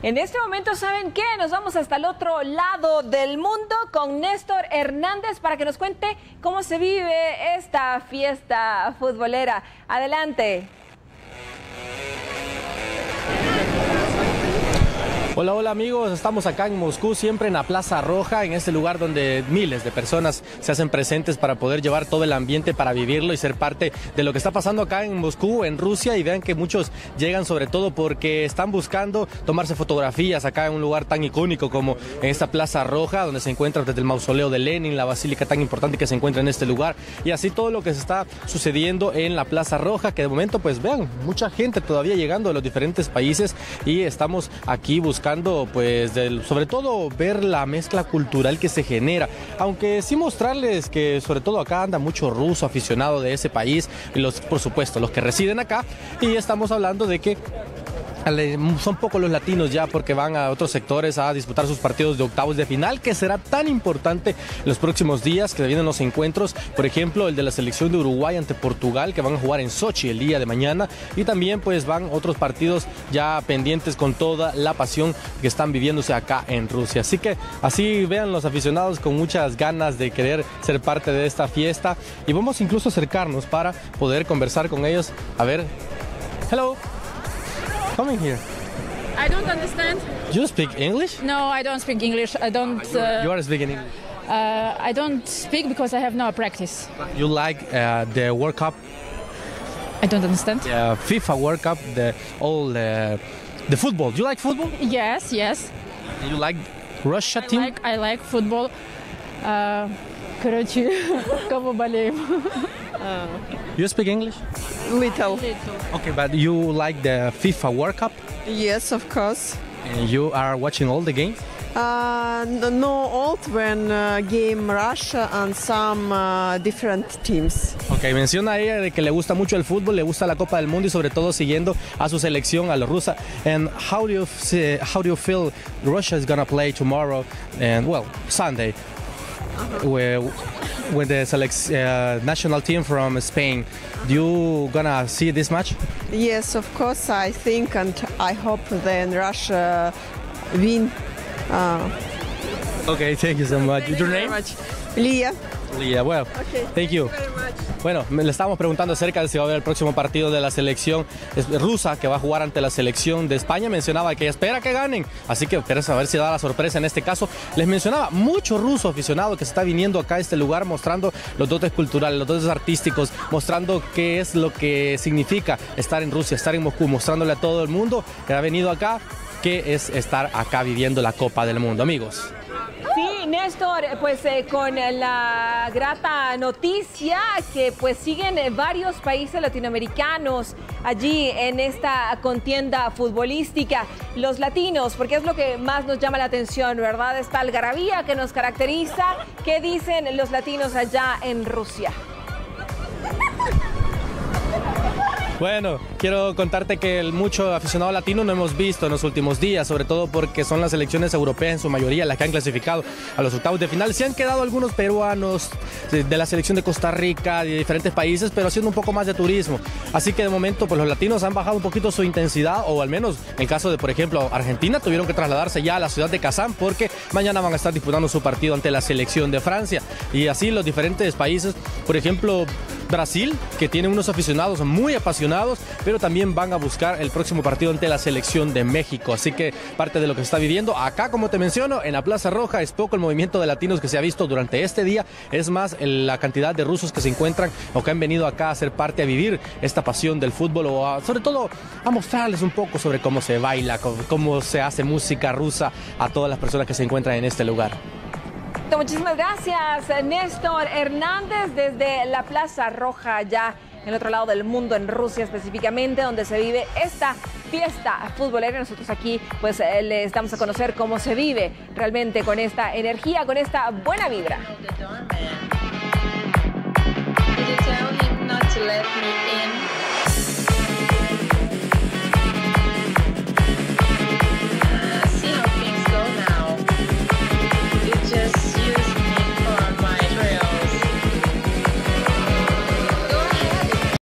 En este momento, ¿saben qué? Nos vamos hasta el otro lado del mundo con Néstor Hernández para que nos cuente cómo se vive esta fiesta futbolera. Adelante. Hola, hola amigos, estamos acá en Moscú, siempre en la Plaza Roja, en este lugar donde miles de personas se hacen presentes para poder llevar todo el ambiente para vivirlo y ser parte de lo que está pasando acá en Moscú, en Rusia, y vean que muchos llegan sobre todo porque están buscando tomarse fotografías acá en un lugar tan icónico como en esta Plaza Roja, donde se encuentra desde el mausoleo de Lenin, la basílica tan importante que se encuentra en este lugar, y así todo lo que se está sucediendo en la Plaza Roja, que de momento pues vean, mucha gente todavía llegando de los diferentes países y estamos aquí buscando pues sobre todo ver la mezcla cultural que se genera, aunque sí mostrarles que sobre todo acá anda mucho ruso aficionado de ese país y los por supuesto los que residen acá. Y estamos hablando de que son pocos los latinos ya porque van a otros sectores a disputar sus partidos de octavos de final, que será tan importante en los próximos días que vienen los encuentros, por ejemplo, el de la selección de Uruguay ante Portugal, que van a jugar en Sochi el día de mañana, y también pues van otros partidos ya pendientes con toda la pasión que están viviéndose acá en Rusia. Así que así vean los aficionados con muchas ganas de querer ser parte de esta fiesta y vamos incluso a acercarnos para poder conversar con ellos. A ver, hello coming here? I don't understand. You speak English? No, I don't speak English. I don't. Uh, you are speaking English. Uh, I don't speak because I have no practice. You like uh, the World Cup? I don't understand. The FIFA World Cup, the all the the football. Do you like football? Yes, yes. You like Russia I team? Like, I like football. Uh, короче, кого болеем? You speak English? Little. Okay, but you like the FIFA World Cup? Yes, of course. And you are watching all the games? Uh, no, old when uh, game Russia and some uh, different teams. Ok, menciona ella de que le gusta mucho el fútbol, le gusta la Copa del Mundo y sobre todo siguiendo a su selección, a los rusa. And how do you see, how do you feel Russia is gonna play tomorrow and well Sunday? where, with the select, uh, national team from Spain. Do you gonna see this match? Yes, of course. I think and I hope then Russia win. Uh, okay, thank you so much. thank Your you name? Very much. Leah, well, Okay, thank you. very much. Bueno, le estábamos preguntando acerca de si va a haber el próximo partido de la selección rusa que va a jugar ante la selección de España. Mencionaba que espera que ganen, así que espera a ver si da la sorpresa en este caso. Les mencionaba mucho ruso aficionado que se está viniendo acá a este lugar mostrando los dotes culturales, los dotes artísticos, mostrando qué es lo que significa estar en Rusia, estar en Moscú, mostrándole a todo el mundo que ha venido acá qué es estar acá viviendo la Copa del Mundo, amigos. Néstor, pues eh, con la grata noticia que pues siguen eh, varios países latinoamericanos allí en esta contienda futbolística. Los latinos, porque es lo que más nos llama la atención, ¿verdad? Esta algarabía que nos caracteriza. ¿Qué dicen los latinos allá en Rusia? Bueno, quiero contarte que el mucho aficionado latino no hemos visto en los últimos días, sobre todo porque son las elecciones europeas en su mayoría las que han clasificado a los octavos de final. Se han quedado algunos peruanos de, de la selección de Costa Rica, de diferentes países, pero haciendo un poco más de turismo. Así que de momento, pues los latinos han bajado un poquito su intensidad, o al menos en el caso de, por ejemplo, Argentina, tuvieron que trasladarse ya a la ciudad de Kazán porque mañana van a estar disputando su partido ante la selección de Francia. Y así los diferentes países, por ejemplo, Brasil, que tiene unos aficionados muy apasionados, pero también van a buscar el próximo partido ante la selección de México. Así que parte de lo que se está viviendo acá, como te menciono, en la Plaza Roja es poco el movimiento de latinos que se ha visto durante este día, es más la cantidad de rusos que se encuentran o que han venido acá a ser parte, a vivir esta pasión del fútbol o sobre todo a mostrarles un poco sobre cómo se baila, cómo se hace música rusa a todas las personas que se encuentran en este lugar. Muchísimas gracias, Néstor Hernández, desde la Plaza Roja, ya en el otro lado del mundo, en Rusia específicamente, donde se vive esta fiesta futbolera. Nosotros aquí, pues, eh, les damos a conocer cómo se vive realmente con esta energía, con esta buena vibra.